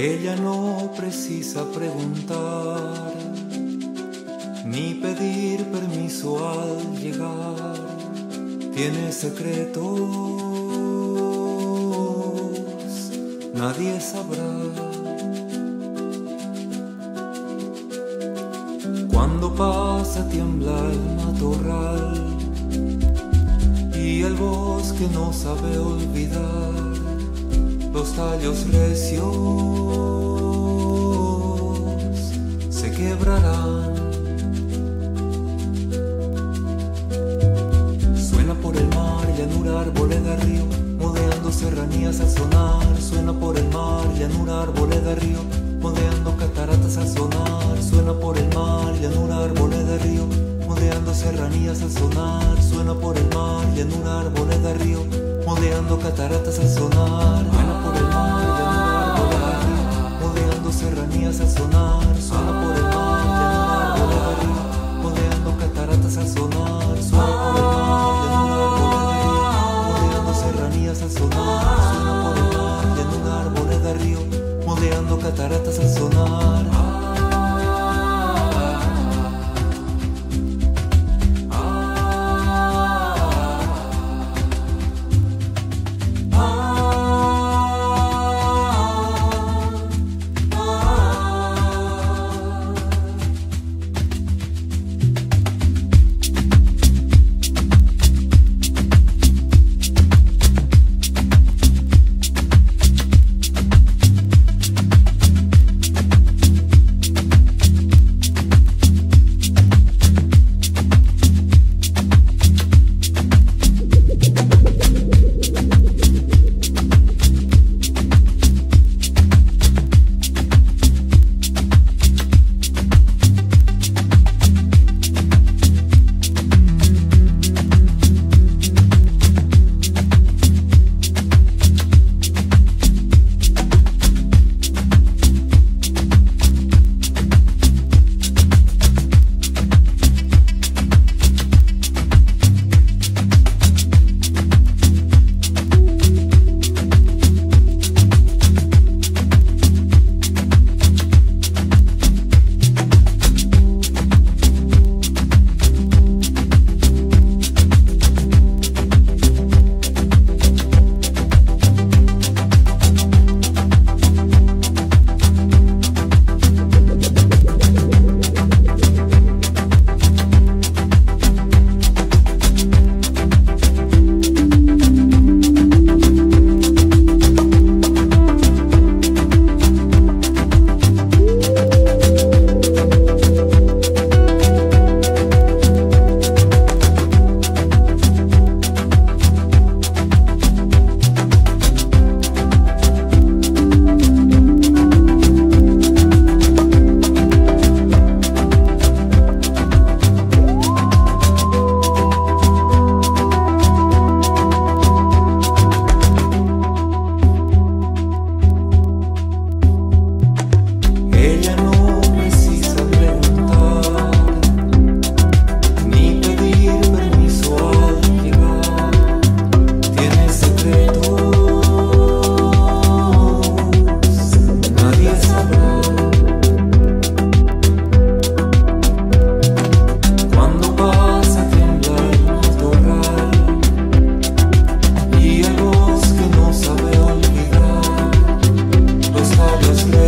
Ella no precisa preguntar ni pedir permiso al llegar. Tiene secretos, nadie sabrá. Cuando pasa tiembla el matorral y el bosque no sabe olvidar los tallos recios se quebrarán. Suena por el mar, llanura, arboleda, río, modeando serranías al sonar. Suena por el mar, llanura, arboleda, río, modeando cataratas al sonar. Suena por el mar, llanura, arboleda, río, modeando serranías al sonar. Suena por el mar, llanura, arboleda, río, modeando cataratas al sonar. Suena por el mar, llanura, arboleda, río, modeando serranías al sonar. Suena por el mar, llanura, arboleda, río, modeando cataratas al sonar. Suena por el mar, llanura, arboleda, río, modeando serranías al sonar. Suena por el mar, llanura, arboleda, río, modeando cataratas al sonar. just let